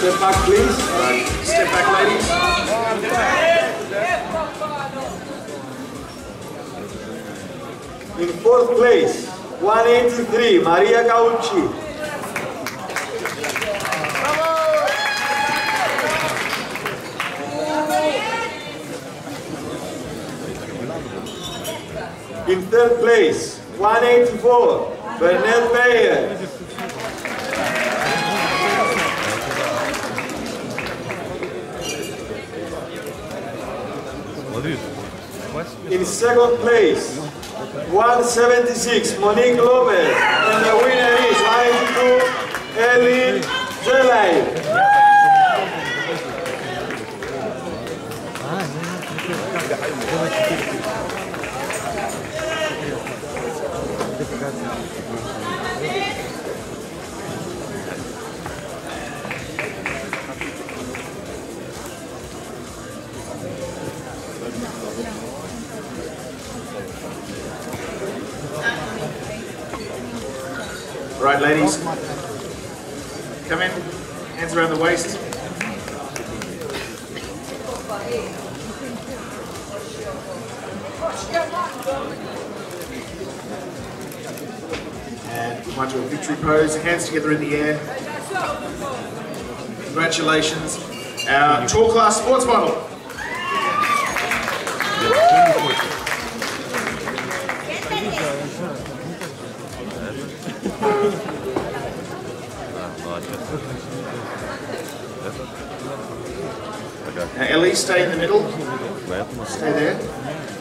step back, please. Right, step back, ladies. In fourth place, 183, Maria Gauci. In third place, 184, Bernette Beyers. In second place, 176, Monique Lopes. And the winner is 92, Ellie Uzelac. Right, ladies. Come in. Hands around the waist. And come on to a victory pose. Hands together in the air. Congratulations. Our tour class sports model. Now, Ellie, stay in the middle. Stay there.